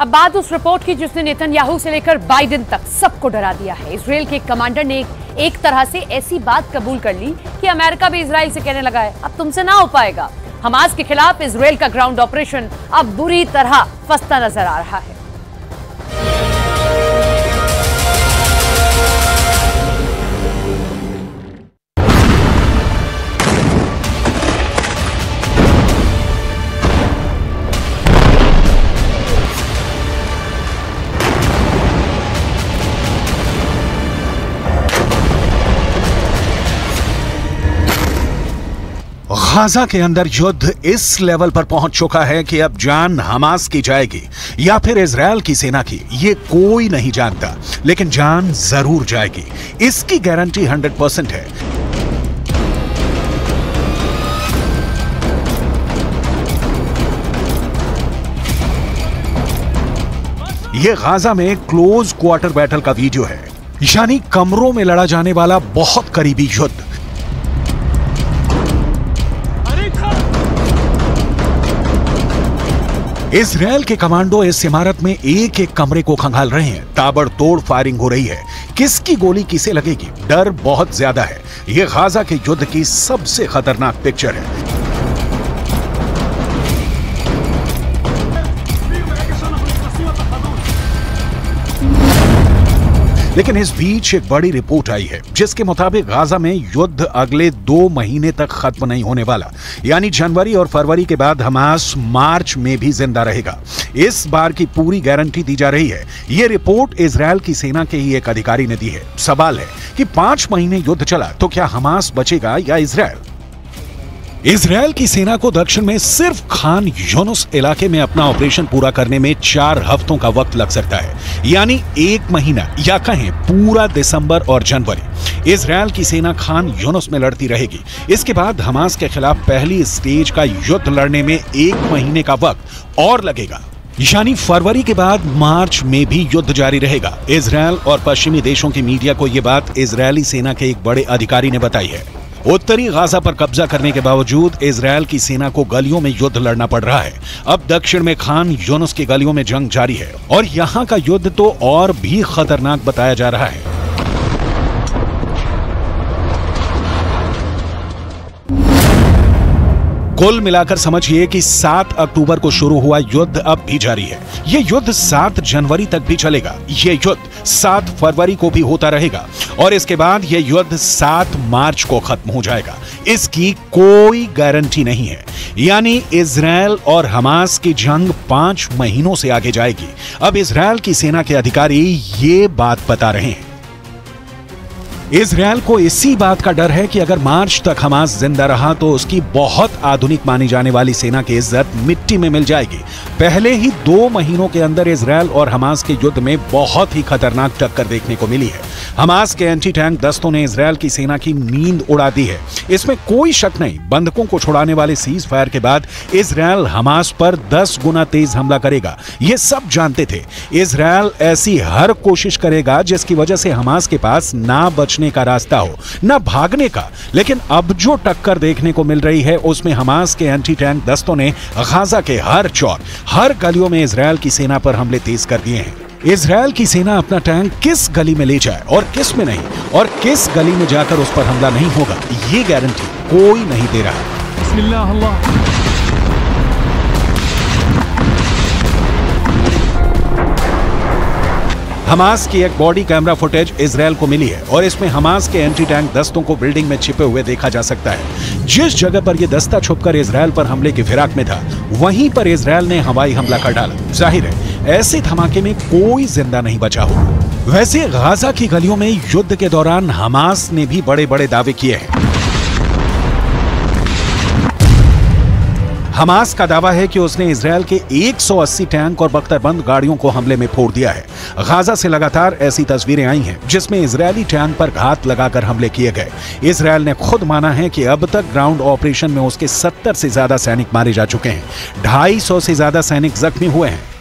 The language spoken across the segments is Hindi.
अब बात उस रिपोर्ट की जिसने नेतन्याहू से लेकर बाइडेन तक सबको डरा दिया है। इसराइल के कमांडर ने एक तरह से ऐसी बात कबूल कर ली कि अमेरिका भी इसराइल से कहने लगा है, अब तुमसे ना हो पाएगा। हमास के खिलाफ इसराइल का ग्राउंड ऑपरेशन अब बुरी तरह फंसता नज़र आ रहा है। गाजा के अंदर युद्ध इस लेवल पर पहुँच चुका है कि अब जान हमास की जाएगी, या फिर इसराइल की सेना की, ये कोई नहीं जानता, लेकिन जान ज़रूर जाएगी। इसकी गारंटी 100 परसेंट है। ये गाजा में क्लोज क्वार्टर बैटल का वीडियो है। यानी कमरों में लड़ा जाने वाला बहुत करीबी युद्ध। इसराइल के कमांडो इस इमारत में एक एक कमरे को खंगाल रहे हैं। ताबड़तोड़ फायरिंग हो रही है। किसकी गोली किसे लगेगी? डर बहुत ज़्यादा है। ये गाजा के युद्ध की सबसे खतरनाक पिक्चर है। लेकिन इस बीच एक बड़ी रिपोर्ट आई है, जिसके मुताबिक गाजा में युद्ध अगले दो महीने तक खत्म नहीं होने वाला। यानी जनवरी और फरवरी के बाद हमास मार्च में भी ज़िंदा रहेगा। इस बार की पूरी गारंटी दी जा रही है। यह रिपोर्ट इसराइल की सेना के ही एक अधिकारी ने दी है। सवाल है कि पाँच महीने युद्ध चला तो क्या हमास बचेगा या इसराइल इसराइल की सेना को दक्षिण में सिर्फ़ खान यूनुस इलाके में अपना ऑपरेशन पूरा करने में चार हफ्तों का वक्त लग सकता है। यानी एक महीना, या कहें पूरा दिसंबर और जनवरी। इसराइल की सेना खान यूनुस में लड़ती रहेगी। इसके बाद हमास के खिलाफ पहली स्टेज का युद्ध लड़ने में एक महीने का वक्त और लगेगा। यानी फरवरी के बाद मार्च में भी युद्ध जारी रहेगा। इसराइल और पश्चिमी देशों की मीडिया को यह बात इसराइली सेना के एक बड़े अधिकारी ने बताई है। उत्तरी गाजा पर कब्जा करने के बावजूद इसराइल की सेना को गलियों में युद्ध लड़ना पड़ रहा है। अब दक्षिण में खान यूनुस की गलियों में जंग जारी है और यहाँ का युद्ध तो और भी खतरनाक बताया जा रहा है। कुल मिलाकर समझिए कि 7 अक्टूबर को शुरू हुआ युद्ध अब भी जारी है। ये युद्ध 7 जनवरी तक भी चलेगा। ये युद्ध 7 फरवरी को भी होता रहेगा और इसके बाद ये युद्ध 7 मार्च को खत्म हो जाएगा। इसकी कोई गारंटी नहीं है। यानी इसराइल और हमास की जंग पाँच महीनों से आगे जाएगी। अब इसराइल की सेना के अधिकारी ये बात बता रहे हैं। इसराइल को इसी बात का डर है कि अगर मार्च तक हमास ज़िंदा रहा तो उसकी बहुत आधुनिक मानी जाने वाली सेना की इज़्ज़त मिट्टी में मिल जाएगी। पहले ही दो महीनों के अंदर इसराइल और हमास के युद्ध में बहुत ही खतरनाक टक्कर देखने को मिली है। हमास के एंटी टैंक दस्तों ने इसराइल की सेना की नींद उड़ा दी है। इसमें कोई शक नहीं, बंधकों को छुड़ाने वाले सीज फायर के बाद इसराइल हमास पर दस गुना तेज हमला करेगा। ये सब जानते थे। इसराइल ऐसी हर कोशिश करेगा जिसकी वजह से हमास के पास ना बचने का रास्ता हो, ना भागने का। लेकिन अब जो टक्कर देखने को मिल रही है, उसमें हमास के एंटी टैंक दस्तों ने गाजा के हर चौर, हर गलियों में इसराइल की सेना पर हमले तेज कर दिए हैं। इसराइल की सेना अपना टैंक किस गली में ले जाए और किसमें नहीं? और किस गली में जाकर उस पर हमला नहीं होगा? ये गारंटी कोई नहीं दे रहा। हमास की एक बॉडी कैमरा फुटेज इसराइल को मिली है और इसमें हमास के एंटी टैंक दस्तों को बिल्डिंग में छिपे हुए देखा जा सकता है। जिस जगह पर यह दस्ता छुपकर इसराइल पर हमले की फिराक में था, वहीं पर इसराइल ने हवाई हमला कर डाला। ज़ाहिर है ऐसे धमाके में कोई ज़िंदा नहीं बचा होगा वैसे गाजा की गलियों में युद्ध के दौरान हमास ने भी बड़े बड़े दावे किए हैं। हमास का दावा है कि उसने इसराइल के 180 टैंक और बख्तरबंद गाड़ियों को हमले में फोड़ दिया है। गाजा से लगातार ऐसी तस्वीरें आई हैं, जिसमें इजरायली टैंक पर घात लगाकर हमले किए गए। इसराइल ने खुद माना है कि अब तक ग्राउंड ऑपरेशन में उसके 70 से ज़्यादा सैनिक मारे जा चुके हैं। ढाई से ज़्यादा सैनिक जख्मी हुए हैं।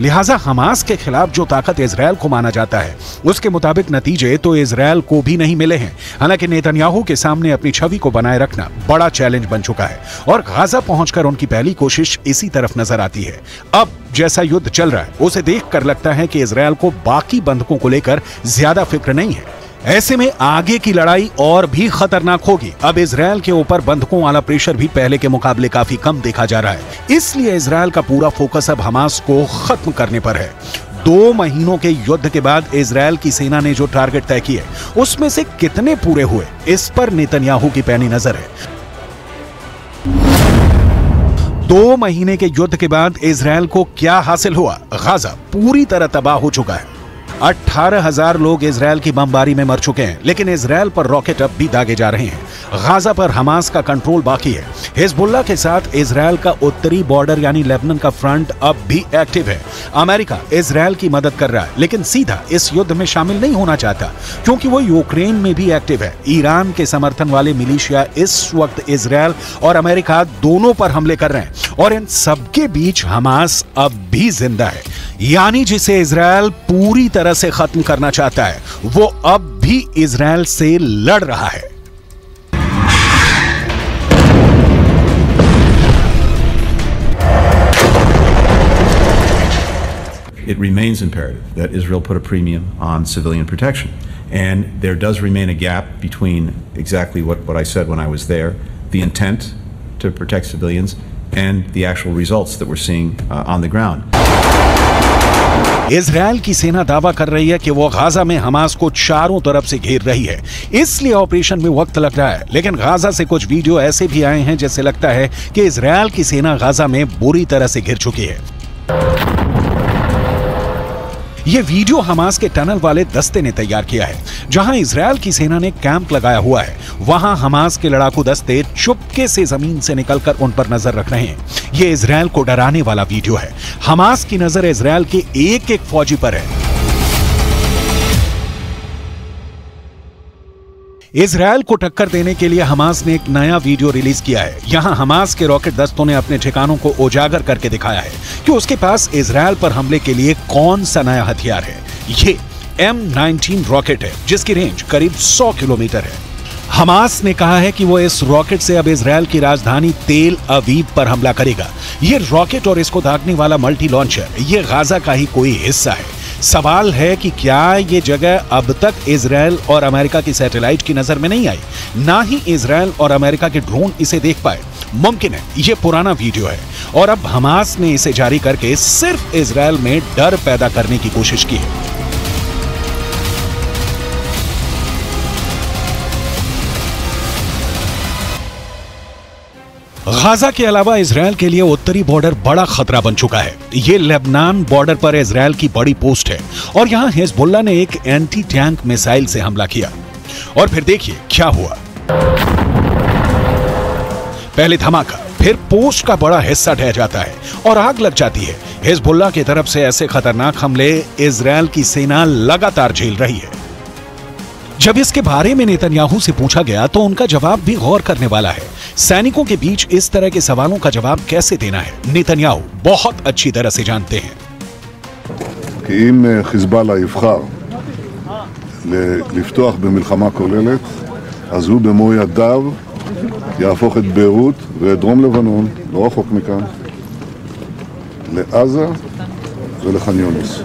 लिहाजा हमास के खिलाफ जो ताकत इसराइल को माना जाता है, उसके मुताबिक नतीजे तो इसराइल को भी नहीं मिले हैं। हालाँकि नेतन्याहू के सामने अपनी छवि को बनाए रखना बड़ा चैलेंज बन चुका है और गाजा पहुंचकर उनकी पहली कोशिश इसी तरफ़ नज़र आती है। अब जैसा युद्ध चल रहा है, उसे देखकर लगता है कि इसराइल को बाकी बंधकों को लेकर ज़्यादा फ़िक्र नहीं है। ऐसे में आगे की लड़ाई और भी खतरनाक होगी। अब इसराइल के ऊपर बंधकों वाला प्रेशर भी पहले के मुकाबले काफ़ी कम देखा जा रहा है। इसलिए इसराइल का पूरा फोकस अब हमास को खत्म करने पर है। दो महीनों के युद्ध के बाद इसराइल की सेना ने जो टारगेट तय किए, उसमें से कितने पूरे हुए, इस पर नेतन्याहू की पैनी नज़र है। दो महीने के युद्ध के बाद इसराइल को क्या हासिल हुआ? गाजा पूरी तरह तबाह हो चुका है। अठारह हज़ार लोग इसराइल की बमबारी में मर चुके हैं, लेकिन इसराइल पर रॉकेट अब भी दागे जा रहे हैं। गाजा पर हमास का कंट्रोल बाकी है। हिजबुल्ला के साथ इसराइल का उत्तरी बॉर्डर यानी लेबनन का फ्रंट अब भी एक्टिव है। अमेरिका इसराइल की मदद कर रहा है, लेकिन सीधा इस युद्ध में शामिल नहीं होना चाहता, क्योंकि वो यूक्रेन में भी एक्टिव है। ईरान के समर्थन वाले मिलिशिया इस वक्त इसराइल और अमेरिका दोनों पर हमले कर रहे हैं और इन सबके बीच हमास अब भी ज़िंदा है। यानी जिसे इसराइल पूरी तरह से खत्म करना चाहता है, वो अब भी इसराइल से लड़ रहा है। it remains imperative that Israel put a premium on civilian protection. And there does remain a gap between exactly what, what I said when I was there the intent to protect civilians and the actual results that we're seeing uh, on the ground. Israel की सेना दावा कर रही है कि वो गाजा में हमास को चारों तरफ से घेर रही है इसलिए ऑपरेशन में वक्त लग रहा है लेकिन गाजा से कुछ वीडियो ऐसे भी आए हैं जैसे लगता है कि इसराइल की सेना गाजा में बुरी तरह से घिर चुकी है ये वीडियो हमास के टनल वाले दस्ते ने तैयार किया है, जहाँ इसराइल की सेना ने कैंप लगाया हुआ है। वहाँ हमास के लड़ाकू दस्ते चुपके से ज़मीन से निकलकर उन पर नज़र रख रहे हैं। ये इसराइल को डराने वाला वीडियो है। हमास की नज़र इसराइल के एक एक फौजी पर है। इसराइल को टक्कर देने के लिए हमास ने एक नया वीडियो रिलीज़ किया है। यहाँ हमास के रॉकेट दस्तों ने अपने ठिकानों को उजागर करके दिखाया है कि उसके पास इसराइल पर हमले के लिए कौन सा नया हथियार है। ये एम नाइनटीन रॉकेट है, जिसकी रेंज करीब 100 किलोमीटर है। हमास ने कहा है कि वो इस रॉकेट से अब इसराइल की राजधानी तेल अवीब पर हमला करेगा। ये रॉकेट और इसको दागने वाला मल्टी लॉन्चर ये गाजा का ही कोई हिस्सा है। सवाल है कि क्या ये जगह अब तक इसराइल और अमेरिका की सैटेलाइट की नज़र में नहीं आई? ना ही इसराइल और अमेरिका के ड्रोन इसे देख पाए। मुमकिन है, ये पुराना वीडियो है। और अब हमास ने इसे जारी करके सिर्फ़ इसराइल में डर पैदा करने की कोशिश की है। गाजा के अलावा इसराइल के लिए उत्तरी बॉर्डर बड़ा खतरा बन चुका है। ये लेबनान बॉर्डर पर इसराइल की बड़ी पोस्ट है और यहाँ हिजबुल्ला ने एक एंटी टैंक मिसाइल से हमला किया। और फिर देखिए क्या हुआ। पहले धमाका, फिर पोस्ट का बड़ा हिस्सा ढह जाता है और आग लग जाती है। हिजबुल्ला की तरफ़ से ऐसे खतरनाक हमले इसराइल की सेना लगातार झेल रही है। जब इसके बारे में नेतन्याहू से पूछा गया तो उनका जवाब भी गौर करने वाला है सैनिकों के बीच इस तरह के सवालों का जवाब कैसे देना है नेतन्याहू बहुत अच्छी तरह से जानते हैं כי אם אה, חיזבאללה יבחר ל- לפתוח במלחמה כוללת, אז הוא במו ידיו יהפוך את ביירות ואת דרום לבנון, לא רחוק מכאן, לעזה ולח'אן יונס.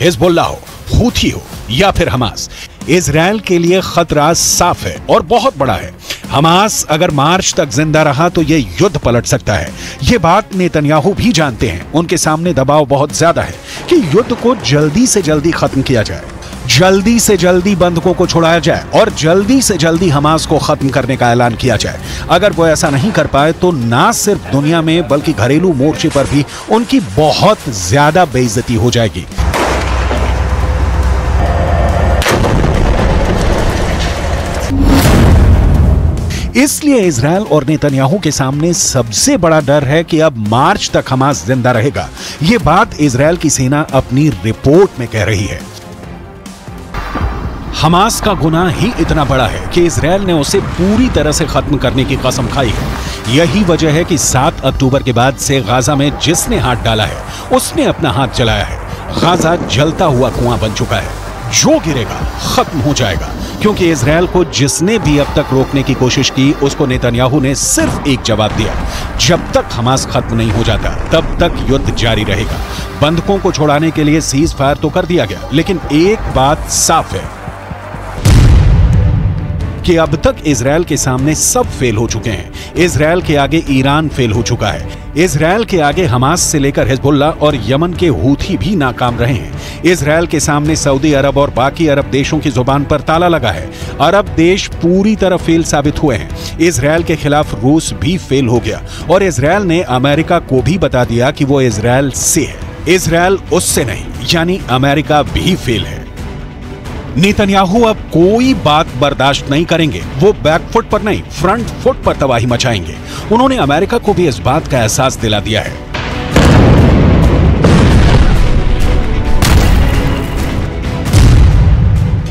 हिजबुल्ला हो हूथी हो या फिर हमास इसराइल के लिए खतरा साफ़ है और बहुत बड़ा है। हमास अगर मार्च तक ज़िंदा रहा तो ये युद्ध पलट सकता है। ये बात नेतन्याहू भी जानते हैं। उनके सामने दबाव बहुत ज़्यादा है कि युद्ध को जल्दी से जल्दी खत्म किया जाए। जल्दी से जल्दी बंधकों को छुड़ाया जाए और जल्दी से जल्दी हमास को खत्म करने का ऐलान किया जाए। अगर वो ऐसा नहीं कर पाए तो ना सिर्फ़ दुनिया में, बल्कि घरेलू मोर्चे पर भी उनकी बहुत ज़्यादा बेइज्जती हो जाएगी। इसलिए इसराइल और नेतन्याहू के सामने सबसे बड़ा डर है कि अब मार्च तक हमास ज़िंदा रहेगा। ये बात इसराइल की सेना अपनी रिपोर्ट में कह रही है। हमास का गुनाह ही इतना बड़ा है कि इसराइल ने उसे पूरी तरह से खत्म करने की कसम खाई है। यही वजह है कि 7 अक्टूबर के बाद से गाजा में जिसने हाथ डाला है, उसने अपना हाथ जलाया है। गाजा जलता हुआ कुआँ बन चुका है। जो गिरेगा, खत्म हो जाएगा। क्योंकि इसराइल को जिसने भी अब तक रोकने की कोशिश की, उसको नेतन्याहू ने सिर्फ़ एक जवाब दिया। जब तक हमास खत्म नहीं हो जाता, तब तक युद्ध जारी रहेगा। बंधकों को छोड़ाने के लिए सीज फायर तो कर दिया गया, लेकिन एक बात साफ़ है। कि अब तक इसराइल के सामने सब फेल हो चुके हैं। इसराइल के आगे ईरान फेल हो चुका है। इसराइल के आगे हमास से लेकर हिजबुल्ला और यमन के हूथी भी नाकाम रहे हैं। इसराइल के सामने सऊदी अरब और बाकी अरब देशों की ज़ुबान पर ताला लगा है। अरब देश पूरी तरह फेल साबित हुए हैं। इसराइल के खिलाफ रूस भी फेल हो गया और इसराइल ने अमेरिका को भी बता दिया कि वो इसराइल से है। इसराइल उससे नहीं, यानी अमेरिका भी फेल है। नेतन्याहू अब कोई बात बर्दाश्त नहीं करेंगे। वो बैकफुट पर नहीं फ्रंट फुट पर तबाही मचाएँगे। उन्होंने अमेरिका को भी इस बात का एहसास दिला दिया है।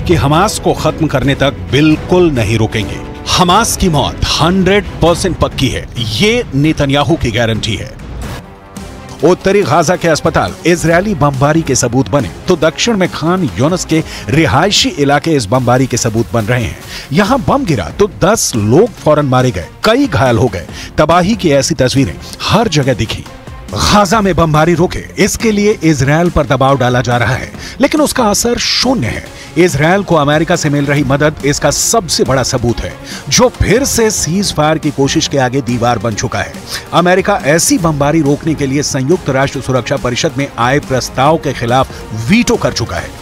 कि हमास को खत्म करने तक बिल्कुल नहीं रुकेंगे। हमास की मौत 100 परसेंट पक्की है। ये नेतन्याहू की गारंटी है। उत्तरी गाजा के अस्पताल इजरायली बमबारी के सबूत बने। तो दक्षिण में खान यूनस के रिहायशी इलाके इस बमबारी के सबूत बन रहे हैं। यहाँ बम गिरा तो 10 लोग फ़ौरन मारे गए, कई घायल हो गए। तबाही की ऐसी तस्वीरें हर जगह दिखी। गाजा में बमबारी रोके, इसके लिए इसराइल पर दबाव डाला जा रहा है, लेकिन उसका असर शून्य है। इसराइल को अमेरिका से मिल रही मदद इसका सबसे बड़ा सबूत है जो फिर से सीज फायर की कोशिश के आगे दीवार बन चुका है अमेरिका ऐसी बमबारी रोकने के लिए संयुक्त राष्ट्र सुरक्षा परिषद में आए प्रस्ताव के खिलाफ वीटो कर चुका है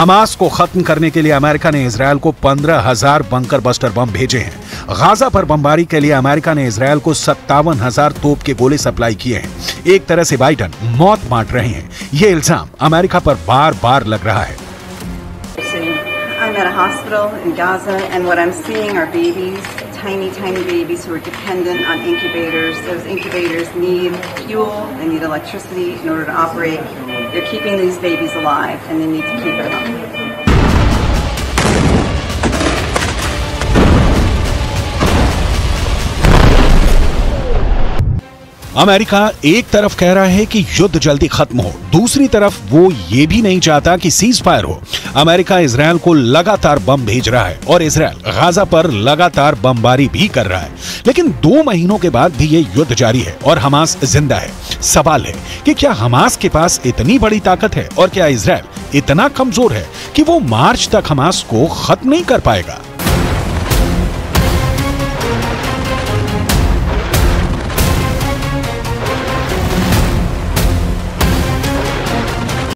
हमास को खत्म करने के लिए अमेरिका ने इसराइल को पंद्रह हज़ार बंकर बस्टर बम भेजे हैं। गाजा पर बमबारी के लिए अमेरिका ने इसराइल को सत्तावन हज़ार तोप के गोले सप्लाई किए हैं। एक तरह से बाइडन मौत बांट रहे हैं। ये इल्ज़ाम अमेरिका पर बार बार लग रहा है. I'm at a hospital in Gaza, and what I'm seeing are babies, tiny, tiny babies who are dependent on incubators. Those incubators need fuel, they need electricity in order to operate. They're keeping these babies alive, and they need to keep it up. America एक तरफ़ कह रहा है कि युद्ध जल्दी खत्म हो, दूसरी तरफ़ वो ये भी नहीं चाहता कि सीज फायर हो। अमेरिका इसराइल को लगातार बम भेज रहा है और इसराइल गाजा पर लगातार बमबारी भी कर रहा है। लेकिन दो महीनों के बाद भी ये युद्ध जारी है और हमास ज़िंदा है। सवाल है कि क्या हमास के पास इतनी बड़ी ताकत है और क्या इसराइल इतना कमज़ोर है कि वो मार्च तक हमास को खत्म नहीं कर पाएगा?